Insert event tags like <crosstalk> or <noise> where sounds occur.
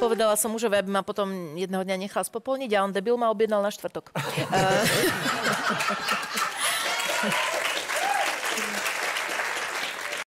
Povedala som mužovi, aby ma potom jedného dňa nechal spopolniť a on debil ma objednal na štvrtok. <laughs>